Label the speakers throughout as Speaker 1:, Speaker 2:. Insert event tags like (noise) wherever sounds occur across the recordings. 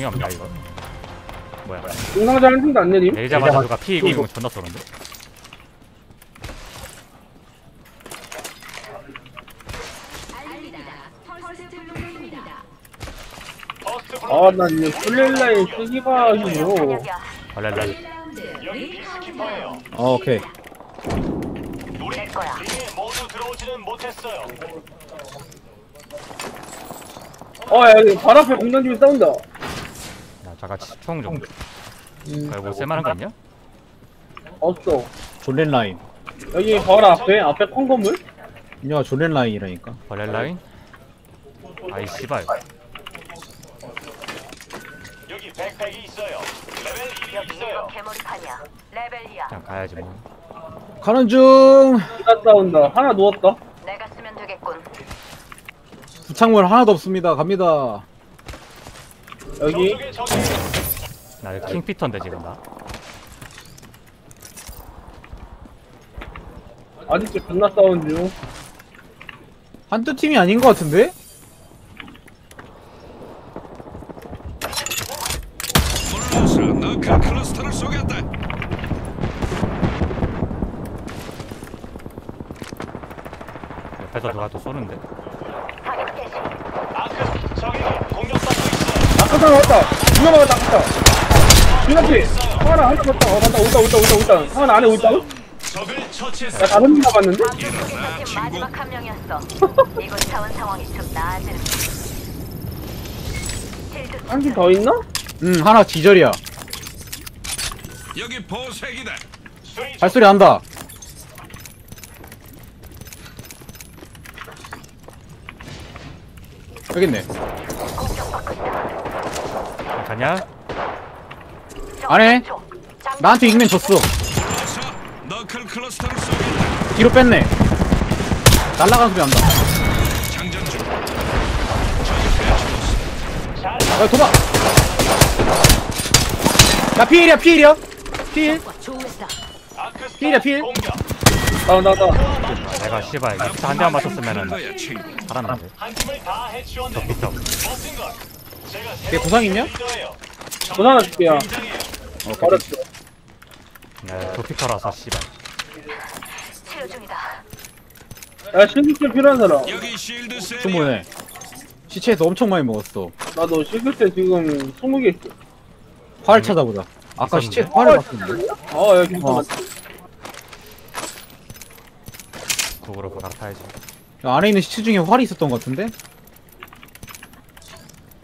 Speaker 1: 총이 없냐 이거 뭐야
Speaker 2: 중상자 한 팀도 안 내림?
Speaker 1: 내리자마자 누가 P220 존나 쏘는데
Speaker 2: 아, 나 이제 플레일라인 쓰기가 힘들어.
Speaker 1: 발랄라
Speaker 3: 어, 오케이.
Speaker 4: 모두 들어오지는 못했어요.
Speaker 2: 어, 야, 여기 바로 앞에 공단 집에 싸운다.
Speaker 1: 야 자같이 총좀 아, 뭐 쓸만한 거 있냐?
Speaker 2: 없어.
Speaker 3: 졸렌 라인.
Speaker 2: 여기 바로 앞에, 앞에 큰 건물?
Speaker 3: 인형아 졸렌 라인이라니까.
Speaker 1: 발랄라인? 아이 씨발
Speaker 4: 여기 백팩이 있어요. 레벨 1이 있어요.
Speaker 5: 개머리판이야. 레벨 2야.
Speaker 1: 그냥 가야지 뭐
Speaker 3: 가는 중.
Speaker 2: 하나 싸운다. 하나 누웠다.
Speaker 5: 내가 쓰면 되겠군.
Speaker 3: 부착물 하나도 없습니다. 갑니다.
Speaker 2: 여기.
Speaker 4: 적이
Speaker 1: 나 이거 킹피터인데 지금 나
Speaker 2: 아직도 존나 싸우는 중.
Speaker 3: 한두 팀이 아닌 것 같은데?
Speaker 6: 클러스터를 쏘겠다.
Speaker 1: 옆에서 누가 또 쏘는데.
Speaker 4: 아크 적에게 공격받
Speaker 2: 사람 왔다. 누가 막았다, 아까. 눈앞에. 하나, 하나 봤다. 어, 봤다. 올다, 올다, 올다, 올다. 하나 안에
Speaker 4: 적을 처치했어요.
Speaker 2: 다섯 명 남았는데?
Speaker 5: 팀 마지막 한 명이었어. 이곳 자원 상황이 좀 나아지는. 힐드
Speaker 2: 한 팀 더 있나?
Speaker 3: 응, 하나 기절이야.
Speaker 6: 여기 보색이다.
Speaker 3: 발소리 난다. 여기 있네.
Speaker 1: 가냐?
Speaker 3: 안 해. 나한테 익면 줬어. 뒤로 뺐네. 날라가는 소리
Speaker 6: 중.
Speaker 3: 야, 도망! 나 피일이야, 피일이야. 피일.
Speaker 5: 좋았다.
Speaker 4: 아크
Speaker 3: 필이야, 필.
Speaker 4: 공격.
Speaker 2: 나, 나, 나.
Speaker 1: 아, 내가 씨발 리프트 한 대만 맞췄으면은. 살았는데.
Speaker 4: 제가
Speaker 3: 걔 구상 있냐?
Speaker 2: 돈 하나 줄게요.
Speaker 3: 오케이.
Speaker 2: 어렵죠.
Speaker 1: 야 도피터라서 씨발
Speaker 5: 치료 중이다.
Speaker 2: 야, 실기체 필요한 사람.
Speaker 6: 여기 실드 세리야.
Speaker 3: 충분해. 시체에서 엄청 많이 먹었어.
Speaker 2: 나도 실기체 지금 20개 있어.
Speaker 3: 활 찾아보자. 아까
Speaker 1: 있었는데?
Speaker 3: 시체에서 활을 봤었는데.
Speaker 2: 어, 여기
Speaker 3: 어.
Speaker 2: 어.
Speaker 1: 국으로 갈아타야지
Speaker 3: 야, 안에 있는 시체 중에 활이 있었던 것 같은데?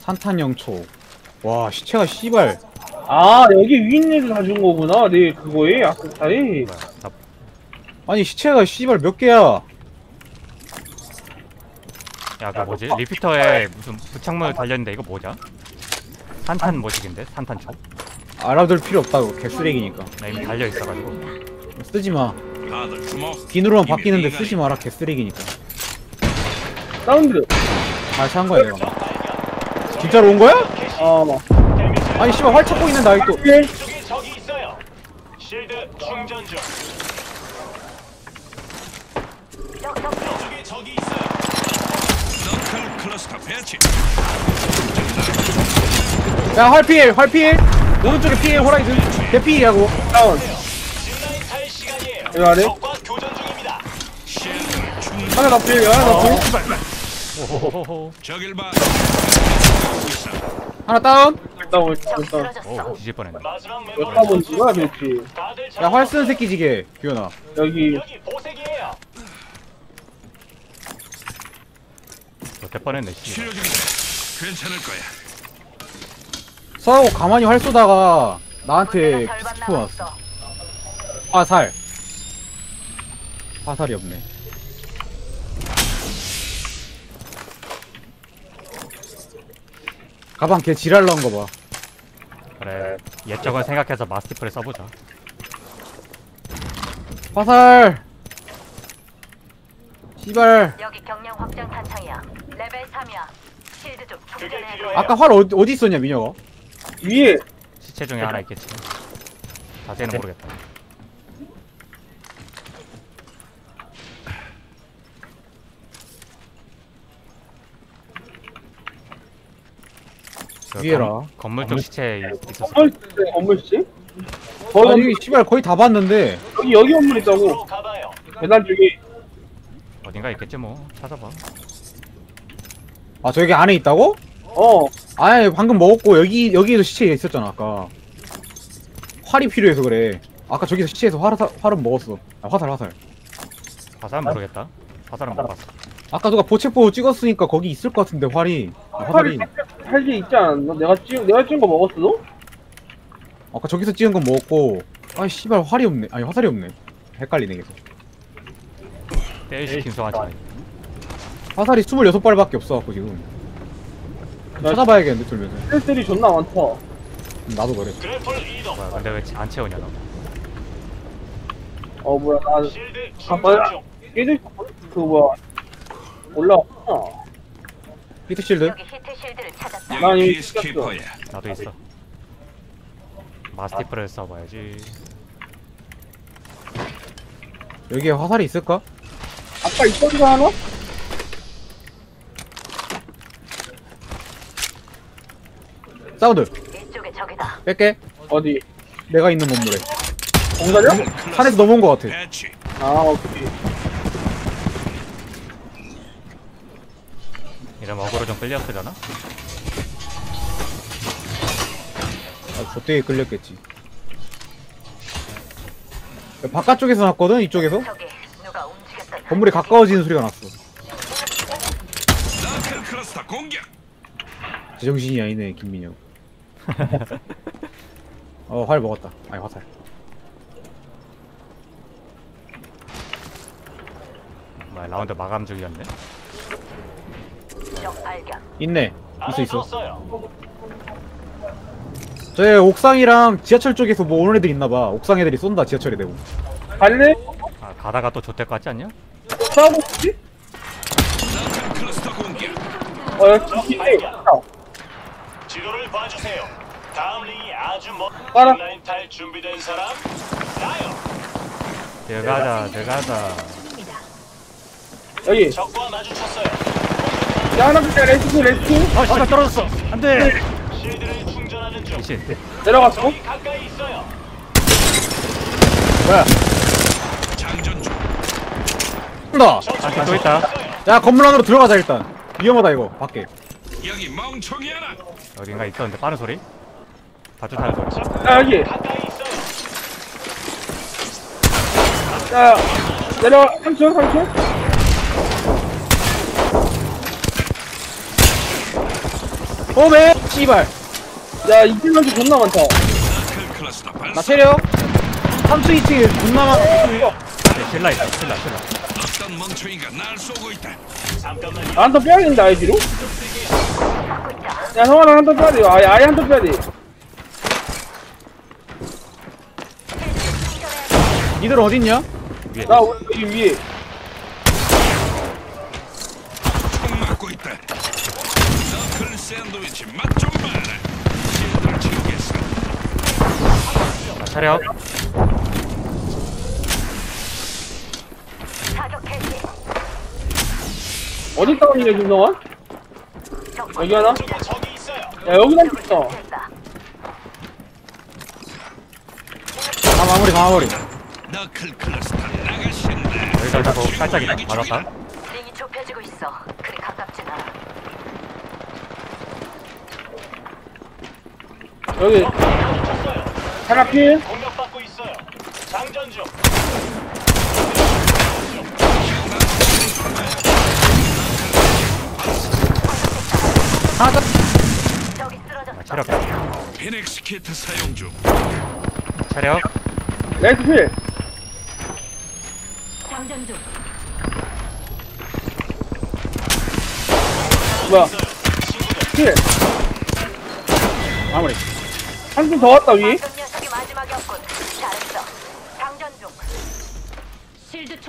Speaker 3: 산탄 영초. 와, 시체가 씨발.
Speaker 2: 아, 여기 위인님이 가준 거구나. 네, 그거에.
Speaker 1: 뭐야 나
Speaker 3: 아니, 시체가 씨발 몇 개야?
Speaker 1: 야, 그 뭐지? 리피터에 무슨 부착물 달렸는데 이거 뭐냐? 산탄 모식인데? 산탄초?
Speaker 3: 알아둘 필요 없다고. 개쓰레기니까.
Speaker 1: 나 이미 달려있어가지고
Speaker 3: 쓰지 마.
Speaker 6: 다들 주먹.
Speaker 3: 비누로만 바뀌는데 쓰지 마라. 개쓰레기니까.
Speaker 2: 사운드.
Speaker 3: 아, 산 거야, 내가. 진짜로 온 거야?
Speaker 2: 어.
Speaker 3: 아니, 씨발 활 찾고 있는데 아직도.
Speaker 2: 예.
Speaker 4: 이쪽에 적이 있어요. 실드 충전 중. 적이 있어요.
Speaker 6: 클러스터 배치.
Speaker 3: 야, 활 피해, 활 피해. 오른쪽에 피해, 호라이즌. 대피하고.
Speaker 2: 다운.
Speaker 4: 진라인 탈 시간이에요.
Speaker 2: 여기 아래?
Speaker 4: 적과 교전 중입니다.
Speaker 6: 실드 충.
Speaker 2: 하나 더 필, 하나
Speaker 6: 저길 봐.
Speaker 3: 하나 다운.
Speaker 2: 일단.
Speaker 5: 쓰러졌어.
Speaker 1: 오 뒤질 뻔했네
Speaker 4: 마지막
Speaker 2: 몇
Speaker 4: 메모를
Speaker 2: 가본지가 됐지.
Speaker 4: 다들
Speaker 3: 야, 활 쓰는 새끼 지게. 규현아.
Speaker 2: 여기.
Speaker 1: 못될 뻔했네 씨.
Speaker 6: 괜찮을 거야.
Speaker 3: 서하고 가만히 활 쏘다가 나한테 피스프 왔어. 화살. 화살이 없네. 가방 걔 지랄 나온 거 봐.
Speaker 1: 그래 옛적은 생각해서 마스티프를 써보자
Speaker 3: 화살. 씨발.
Speaker 5: 여기 경량 확장 탄창이야. 레벨 3이야. 실드 좀 충전해.
Speaker 3: 아까 활 어디, 어디 있었냐, 민혁아?
Speaker 2: 위에.
Speaker 1: 시체 중에 하나 있겠지 자세히는 모르겠다 그
Speaker 3: 위에라.
Speaker 1: 건, 건물 쪽 시체 있었어.
Speaker 2: 건물 씨 건물 씨 거기
Speaker 3: 아니 씨발 거의 다 봤는데
Speaker 2: 여기 여기 건물 있다고. 계단 쪽에
Speaker 1: 어딘가 있겠지 뭐. 찾아봐.
Speaker 3: 아 저기 안에 있다고?
Speaker 2: 어
Speaker 3: 아이 방금 먹었고 여기 여기에도 시체 있었잖아 아까 활이 필요해서 그래 아까 저기서 시체에서 활, 활은 먹었어 아, 화살 화살
Speaker 1: 화살은 모르겠다. 화살은 못 봤어.
Speaker 3: 아까 누가 보체포 찍었으니까 거기 있을 것 같은데 활이 아, 화살이
Speaker 2: 할게 있지 않았나? 내가 찍 내가 찍은 거 먹었어 너?
Speaker 3: 아까 저기서 찍은 건 먹었고 아이 씨발 활이 없네 아니 화살이 없네 헷갈리네 계속
Speaker 1: 떼일시킨 소하지 마.
Speaker 3: 화살이 26발밖에 없어갖고 지금 찾아봐야겠는데 돌면서
Speaker 2: 셀들이 존나 많다
Speaker 3: 음, 나도 그래
Speaker 4: 그래플 이동.
Speaker 1: 뭐야 근데 왜 안 채우냐 너.
Speaker 2: 어 뭐야 나
Speaker 4: shield
Speaker 2: 아,
Speaker 4: 충전? 중.
Speaker 2: 있었거든? 그 뭐야 올라왔구나
Speaker 3: heat shield
Speaker 5: 여기 heat shield를 찾았다.
Speaker 2: 난 이미
Speaker 6: 여기 피스키퍼야.
Speaker 1: 나도 있어. 마스티프를 써봐야지.
Speaker 3: 여기에 화살이 있을까?
Speaker 2: 아까 있던 거 하나?
Speaker 3: 사운드
Speaker 5: 이쪽에 적이다.
Speaker 3: 뺄게
Speaker 2: 어디?
Speaker 3: 내가 있는 건물에
Speaker 2: 공사냐?
Speaker 3: 산에서 넘어온 것 같아
Speaker 6: 배치.
Speaker 2: 아 오케이
Speaker 1: 이러면 어그로 좀 끌렸으려나?
Speaker 3: 아, 저때에 끌렸겠지. 야, 바깥쪽에서 났거든, 이쪽에서?
Speaker 5: 저기 누가 움직였던
Speaker 3: 건물이 가까워지는 소리가 났어.
Speaker 6: 너클 클러스터 공격.
Speaker 3: 제정신이 아니네, 김민영. (laughs) 어, 활 먹었다. 아니, 화살.
Speaker 1: 뭐야 라운드 마감 중이었네.
Speaker 3: 있네. 있어, 있어.
Speaker 4: 알아줬어요.
Speaker 3: 저 옥상이랑 지하철 쪽에서 뭐 오는 애들 있나봐. 옥상 애들이 쏜다, 지하철에 대고.
Speaker 2: 갈래?
Speaker 1: 아 가다가 또 좆될 것 같지 않냐?
Speaker 2: 싸우고
Speaker 6: 공격.
Speaker 2: 어 여기 있네
Speaker 4: 지도를 봐주세요. 다음 링이 아주 먼.
Speaker 2: 알아.
Speaker 4: 라인 탈 준비된 사람? 나요.
Speaker 1: 들어가자 들어가자.
Speaker 2: 여기
Speaker 4: 적과 마주쳤어요.
Speaker 2: 야 하나 둘셋 rescue rescue
Speaker 1: 아 씨발 떨어졌어. 안 돼.
Speaker 4: shield를 충전하는 중.
Speaker 1: 미친.
Speaker 2: 내려갔어
Speaker 4: 적이 가까이 있어요.
Speaker 3: 뭐야?
Speaker 6: 장전 중.
Speaker 3: 쏜다!
Speaker 1: 아, 또 있다.
Speaker 3: 야, 건물 안으로 들어가자, 일단. 위험하다, 이거. 밖에.
Speaker 6: 여기 멍청이 하나.
Speaker 1: 어딘가 있었는데 빠른 소리? 다주 타는 소리.
Speaker 2: 야 여기
Speaker 4: 가까이 있어요.
Speaker 2: 야 내려와 3초 3초
Speaker 3: 오메! 씨발!
Speaker 2: 야 이팀한테 존나 많다
Speaker 3: 나. 체력 3층 2층 존나 많아.
Speaker 1: 네, 신라 있다
Speaker 6: 쏘고 있다.
Speaker 4: 잠깐만요.
Speaker 2: 한턴 빼야 된다 아이디로 야 성환아 한턴 빼야 돼 아예 아예 한턴 빼야 돼
Speaker 3: 니들 어딨냐?
Speaker 1: 위에.
Speaker 2: 나 여기 위에
Speaker 1: 차렷.
Speaker 2: 어디 김성환?
Speaker 5: 적
Speaker 2: 여기 하나? 야 여기다 있어
Speaker 5: 됐다.
Speaker 3: 아, 마무리, 마무리.
Speaker 6: 너클 클러스터 나가신다.
Speaker 1: 여기서 자꾸 깔짝이다. 맞았다.
Speaker 5: 링이 좁혀지고 있어. 그리 가깝진 않아.
Speaker 2: 여기. 하나 필
Speaker 4: 공격받고 있어요. 장전 중.
Speaker 5: 적이 쓰러졌어.
Speaker 1: 자, 차렷.
Speaker 6: 피닉스 키트 사용 중.
Speaker 1: 차렷.
Speaker 2: 레스 필
Speaker 5: 장전 중.
Speaker 2: 뭐야 필
Speaker 3: 마무리.
Speaker 2: 한팀더 왔다 위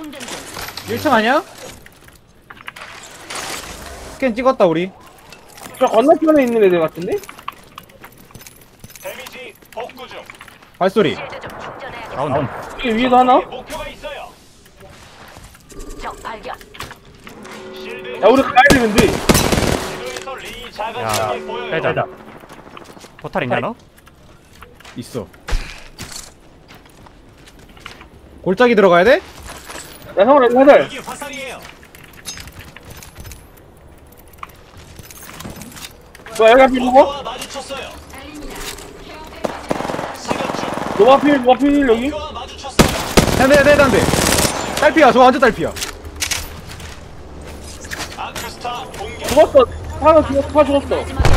Speaker 5: 충전 중.
Speaker 3: 1층 아니야? 스캔 찍었다, 우리.
Speaker 2: 저 건너편에 있는 애들 같은데?
Speaker 4: 데미지 복구 중.
Speaker 3: 발소리.
Speaker 5: 실드 좀.
Speaker 1: 다운.
Speaker 2: 여기 위에도 하나?
Speaker 4: 목표가 있어요.
Speaker 5: 적 발견.
Speaker 4: 실드.
Speaker 2: 야 우리 가야 되는데
Speaker 4: 지도에서
Speaker 1: 야
Speaker 4: 보여요.
Speaker 1: 빼자. 포탈 있냐 너?
Speaker 3: 있어 골짜기 들어가야 돼?
Speaker 2: 야 형아 여기 하늘
Speaker 4: 여기 화살이에요.
Speaker 2: 뭐 여기 앞에 누구?
Speaker 4: 목표와 마주쳤어요. 사격 중.
Speaker 2: 노마필 노마필 여기
Speaker 4: 목표와 마주쳤어요.
Speaker 3: 한대 한대 한대 딸피야 저거 완전 딸피야
Speaker 4: 아크스타 공격.
Speaker 2: 죽었어 하나 죽었어 하나 죽었어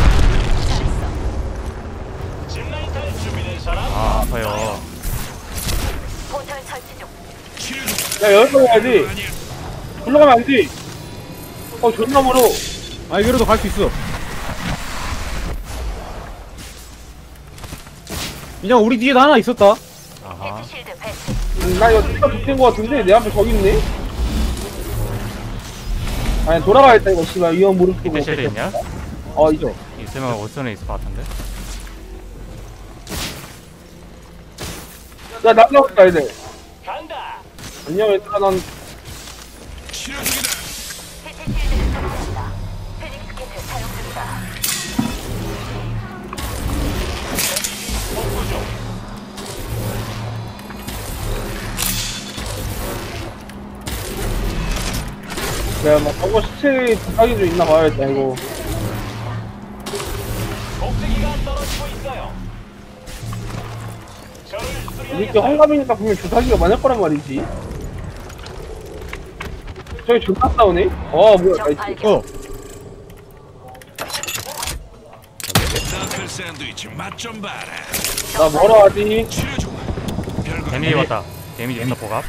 Speaker 2: 야 여기서 가야지.
Speaker 6: 아니야.
Speaker 2: 올라가면 안돼. 어 존나 멀어.
Speaker 3: 아 여기로도 갈 수 있어. 인정 우리 뒤에도 하나 있었다.
Speaker 1: 아하.
Speaker 5: 헤드 실드 배치.
Speaker 2: 음, 나 이거 진짜 붙인 거 같은데? 내 앞에 저기 있네? 아니 돌아가야겠다 이거. 씨발 위험 무릎 꿇고.
Speaker 1: 히트 실드 있냐?
Speaker 2: 어 있어.
Speaker 1: 있으면 오션에 있을 것 같은데?
Speaker 2: 야 날라온다 얘들. 안녕 얘들아 난. 내가 막 저거 시체 부탁이 좀 있나 봐야 겠다 이거
Speaker 4: 떨어지고 있어요. 저를
Speaker 2: 이렇게. 헝감이니까 분명 주사기가 많을 거란 말이지 저기 존나 싸우네? 어 뭐야
Speaker 5: 발견.
Speaker 3: 어
Speaker 6: 너클 샌드위치 맛좀 봐라.
Speaker 2: 나 뭐라 하지?
Speaker 6: 치료 중. 별거
Speaker 1: 데미지 왔다 데미지 있어 보갑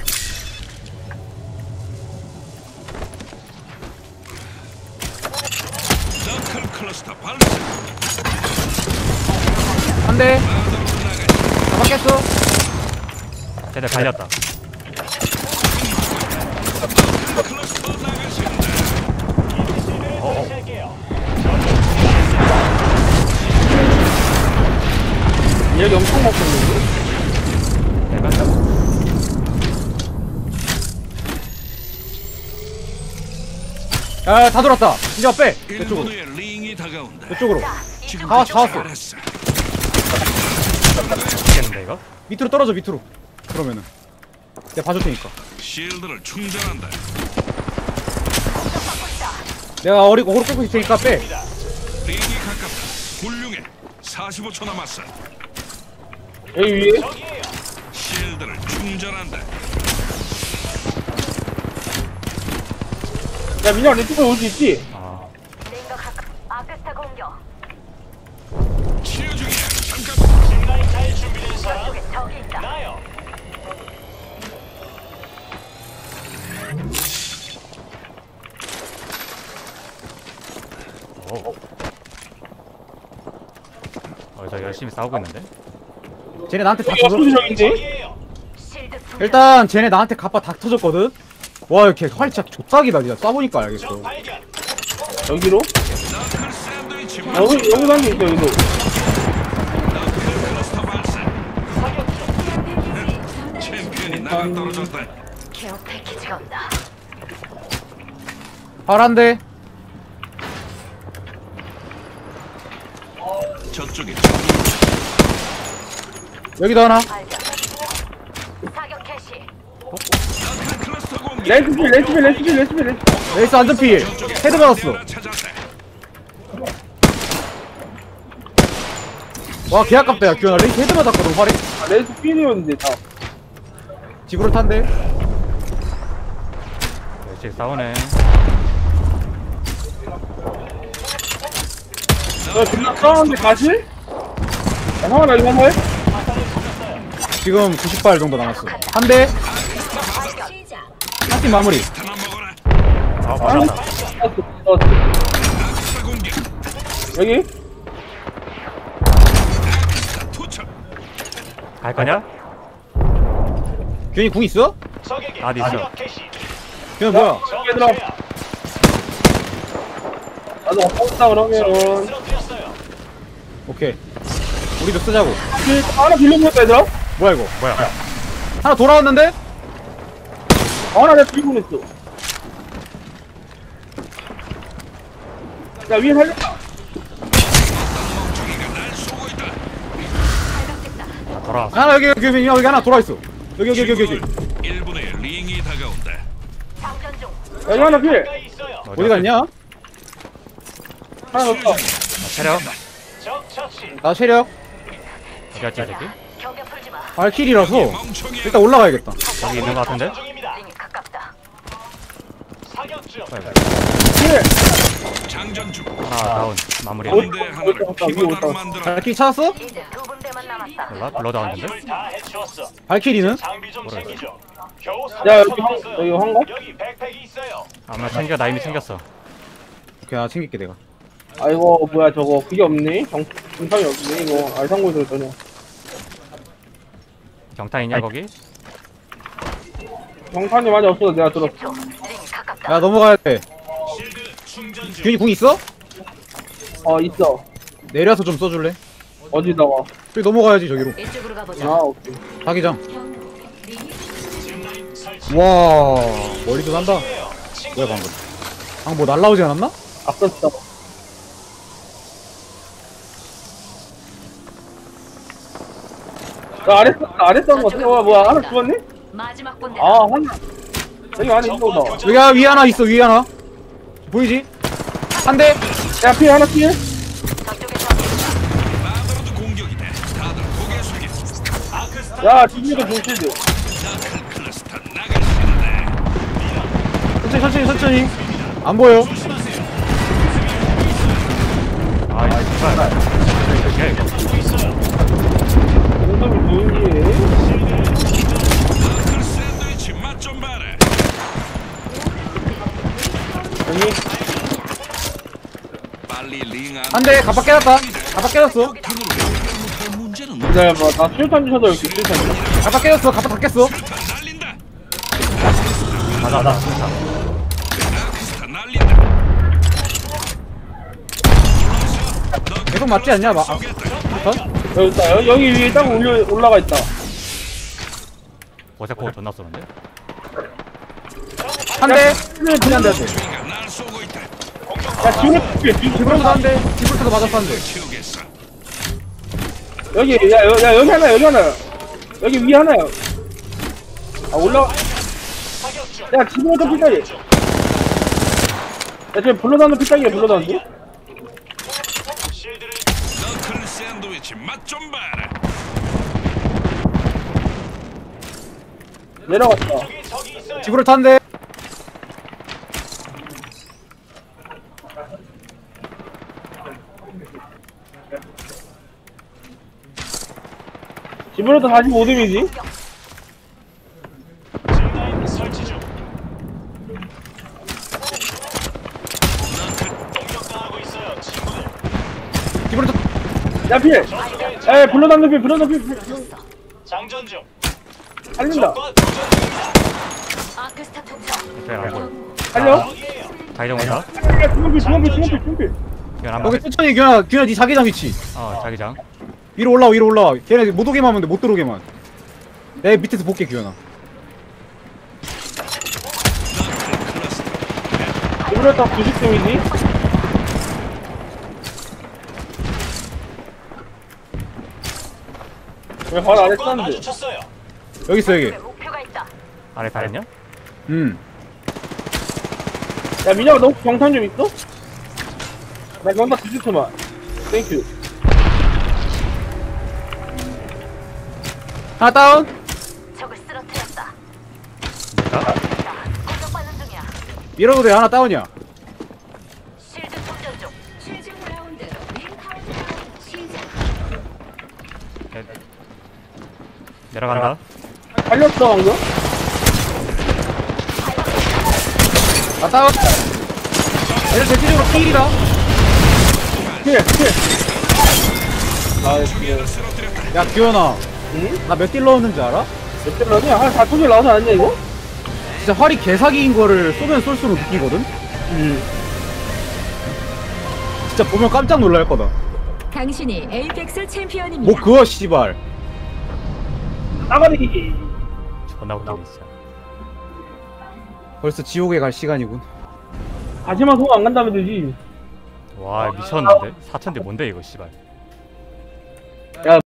Speaker 6: 너클 클러스터 발사.
Speaker 3: 한대
Speaker 6: 마음대로 나가.
Speaker 3: 잡았겠어
Speaker 1: 쟤들 갈렸다
Speaker 2: 여기 엄청 먹혔는데?
Speaker 1: 내가
Speaker 3: 야다 돌았다 이제 빼 이쪽으로
Speaker 6: 1분 후에 링이 다가온다.
Speaker 3: 이쪽으로
Speaker 5: 자,
Speaker 6: 지금
Speaker 5: 이쪽
Speaker 3: 다 왔어 다 왔어
Speaker 6: 알았어.
Speaker 1: 죽겠는데 이거?
Speaker 3: 밑으로 떨어져 밑으로 그러면은 내가 봐줄 테니까
Speaker 6: 실드를 충전한다.
Speaker 3: 내가 어리 오로 끌고 있을 테니까 빼
Speaker 6: 링이 가깝다. 훌륭해. 45초 남았어.
Speaker 2: 여기 위에?
Speaker 4: 저기에요.
Speaker 6: 실드를 충전한다.
Speaker 2: 야 민혁 내 쪽에 올수 있지?
Speaker 1: 아
Speaker 5: 링거 가까. 아크스타 공격.
Speaker 6: 치료 중이야. 잠깐.
Speaker 4: 짚라인탈 준비된 사람.
Speaker 5: 저쪽에 적이 있다.
Speaker 4: 나요.
Speaker 1: 오. 어, 저 열심히 싸우고 있는데?
Speaker 3: 쟤네 나한테 다
Speaker 2: 여기
Speaker 5: 충전.
Speaker 3: 일단 쟤네 나한테 갑바 다 터졌거든 와 이렇게 활 진짜 족삭이다 진짜 쏴보니까 알겠어.
Speaker 2: 여기로? 여기
Speaker 6: 좀
Speaker 2: 여기 한게 있어 여기도.
Speaker 6: 챔피언이 나가 떨어졌다.
Speaker 5: 패키지가 온다.
Speaker 3: 활한대
Speaker 6: 저쪽에
Speaker 3: 여기도 하나.
Speaker 2: 레스필 레스필 레스필 레스필 레스필
Speaker 3: 레이스 안전필 헤드 받았어. 와 개아깝다 야 규현아 레이스 헤드 받았거든 활이
Speaker 2: 아 레스필이었는데 다
Speaker 3: 집으로 탄대
Speaker 1: 열심히 싸우네
Speaker 2: 야 존나 싸우는데 가실? 야 형아 나 이거 한번 해?
Speaker 3: 지금 90발 정도 남았어 한 대 한 팀 마무리.
Speaker 1: 아
Speaker 6: 공격.
Speaker 2: 여기?
Speaker 1: 갈 거냐?
Speaker 3: 규현이 궁 있어?
Speaker 1: 어디 있어?
Speaker 3: 규현 뭐야
Speaker 4: 적
Speaker 2: 얘들아. 나도 없다
Speaker 4: 쓰러뜨렸어요.
Speaker 3: 오케이 우리도 쓰자고
Speaker 2: 그, 하나 빌려보겠다 얘들아
Speaker 3: 뭐야 이거
Speaker 1: 뭐야
Speaker 3: 하나 돌아왔는데?
Speaker 2: 하나 내가 들고 있어 야 위에 살렸다
Speaker 6: 있다.
Speaker 1: 돌아왔어
Speaker 3: 하나 여기 여기 여기 여기 하나 돌아 있어. 여기 여기 여기 여기 여기.
Speaker 6: 1분의 링이 다가온다.
Speaker 5: 장전 중.
Speaker 2: 여기 하나 필
Speaker 4: 가까이 있어요.
Speaker 3: 어디 갔냐?
Speaker 2: 하나 더
Speaker 1: 아, 체력
Speaker 4: 적 처치.
Speaker 3: 나 체력
Speaker 1: 어디 갔지 이새
Speaker 6: 멍청이.
Speaker 3: 일단 올라가야겠다.
Speaker 1: 여기 있는 거 같은데?
Speaker 6: 장전 중.
Speaker 1: 하나 다운 마무리?
Speaker 6: 만들어.
Speaker 3: 발킬 찾았어?
Speaker 1: 몰라?
Speaker 4: 좀
Speaker 1: 뭐라
Speaker 4: 챙기죠. 겨우
Speaker 2: 야,
Speaker 4: 3초
Speaker 2: 여기 한-
Speaker 4: 남았어요.
Speaker 2: 여기 한 거?
Speaker 4: 여기 백팩이 있어요.
Speaker 1: 아마 챙겨 나 이미 챙겼어
Speaker 3: 오케이 나 챙길게 내가.
Speaker 2: 아이고 뭐야 저거 그게 없네 정, 정상이 없네 이거 알상고에서 전혀
Speaker 1: 경탄 있냐 거기?
Speaker 2: 정탄이 많이 없어서 내가 들었어
Speaker 5: 10초. 링이 가깝다.
Speaker 3: 야 넘어가야 돼. 균이 궁 있어?
Speaker 2: 어 있어
Speaker 3: 내려서 좀 써줄래?
Speaker 2: 어디다가
Speaker 3: 저기 넘어가야지 저기로.
Speaker 5: 이쪽으로 가보자.
Speaker 2: 아 오케이
Speaker 3: 자기장. 와 머리도 난다. 뭐야 방금? 방금 뭐 날라오지 않았나?
Speaker 2: 앞섰어 야 아래 써 아래 써는 거 같아 와 뭐야 하나 죽었네?
Speaker 5: 마지막 군대.
Speaker 2: 아 하나 여기 안에 있어 봐
Speaker 3: 여기 하- 위에 하나 있어 위에 하나. 보이지? 한 대.
Speaker 2: 야 피해 하나 피해 야
Speaker 6: 나갈 시간이다.
Speaker 3: 천천히 천천히 천천히. 안 보여.
Speaker 1: 아 이거 씨발 이게
Speaker 2: 여기
Speaker 6: 빨리 링 안.
Speaker 3: 한대 가빠 깨졌다. 가빠 깨졌어.
Speaker 6: 할 문제는
Speaker 2: 기다려봐 나 실탄 주셔도 여기 실탄 주
Speaker 3: 가빠 깨졌어. 가빠 다 깼어.
Speaker 6: 아크스타 날린다.
Speaker 3: 계속 맞지 않냐? 막 아.
Speaker 2: 여기 있다 여기, 여기 위에 딱 올려, 올라가 있다
Speaker 1: 보세포 존나 쏘는데?
Speaker 3: 한 대.
Speaker 2: 그래 그냥 돼
Speaker 6: 우리가 날 쏘고 있다.
Speaker 2: 야 지금 피해 지금
Speaker 3: 지브로도 한 대. 지브로도 맞았어 한 대.
Speaker 6: 키우겠어.
Speaker 2: 여기 야, 여, 야 여기 하나 여기 하나 여기 위에 하나요 아 올라. 야 지금부터 피까지 야 지금 불러다는 피까지야 불러다는
Speaker 4: 실드를
Speaker 6: 너클 샌드위치 맛좀 봐라.
Speaker 2: 내려갔다
Speaker 4: 저기 적이 있어요.
Speaker 3: 지브로도 한 대.
Speaker 2: 지금부터 45댐이지
Speaker 4: 짚라인 설치 중. 공격당하고 있어요. 친구들.
Speaker 3: 지브로도
Speaker 2: 야 피해 야 불러다는 피 불러다는 피
Speaker 4: 장전 중.
Speaker 2: 살린다.
Speaker 5: 아크스타 투척.
Speaker 1: 오케이 안 보여
Speaker 2: 살려.
Speaker 1: 자기장 온다
Speaker 2: 야 중원피 중원피 중원피
Speaker 1: 이건 한
Speaker 3: 거기
Speaker 1: 번
Speaker 3: 천천히 규현아 규현아 네 자기장 위치.
Speaker 1: 어 자기장
Speaker 3: 위로 올라와 위로 올라와. 걔네 못 오게만 하면 돼. 못 들어오게만. 내 밑에서 볼게 규현아.
Speaker 2: 지금부터 딱 90댐이지 왜 바로 아래 쌌는데.
Speaker 3: 여기 있어 여기.
Speaker 1: 아래 다 했냐?
Speaker 3: 음.
Speaker 2: 야 민혁아 너 혹시 경탄 좀 있어? 나 경탄 디지트만 땡큐
Speaker 3: 하나 다운.
Speaker 5: 적을 쓰러뜨렸다. 나 공격받는 중이야.
Speaker 3: 밀어도 돼. 하나 다운이야.
Speaker 5: 실드 충전 중. 실전 라운드. 링 카운트다운 시작.
Speaker 1: 네. 내려간다
Speaker 2: 살렸어 방금?
Speaker 3: 아 다운. 얘들 대체적으로 필이다.
Speaker 2: 피해 피해 아.
Speaker 3: 야 규현아.
Speaker 2: 응?
Speaker 3: 나몇 딜 넣었는지 알아?
Speaker 2: 몇 대러니? 한 4초에 나오지 않았냐 이거?
Speaker 3: 진짜 활이 개사기인 거를 쏘면 쏠수록 느끼거든?
Speaker 2: 응
Speaker 3: 진짜 보면 깜짝 놀랄 거다.
Speaker 7: 당신이 에이펙스 챔피언입니다.
Speaker 3: 뭐 그거 씨발.
Speaker 2: 나가리
Speaker 1: 존나 웃기네 진짜
Speaker 3: 벌써 지옥에 갈 시간이군.
Speaker 2: 하지만 소안 간다면 되지
Speaker 1: 와 미쳤는데? 4천대 뭔데 이거 씨발